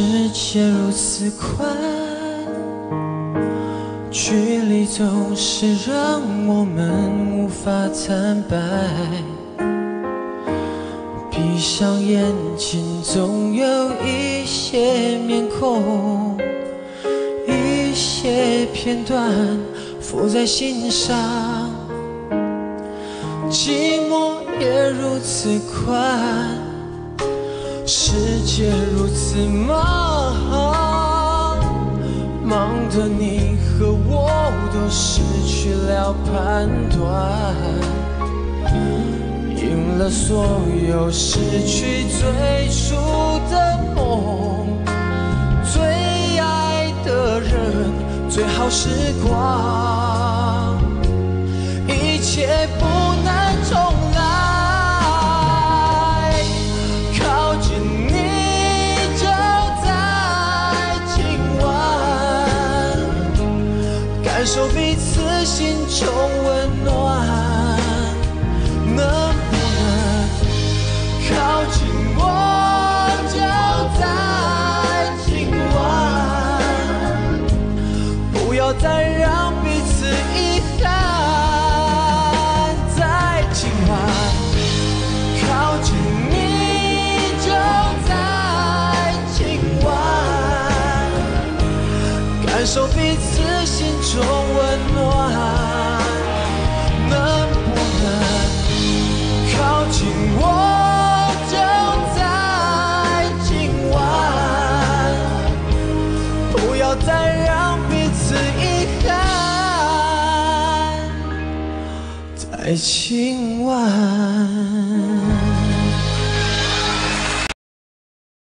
世界如此宽，距离总是让我们无法坦白。闭上眼睛，总有一些面孔，一些片段浮在心上。寂寞也如此宽，世界如此忙，忙得你和我都失去了判断，赢了所有，失去最初的梦，最爱的人，最好时光。一切不感受彼此心中温暖，能不能靠近我就在今晚，不要再感受彼此心中温暖，能不能靠近我就在今晚，不要再让彼此遗憾。在今晚。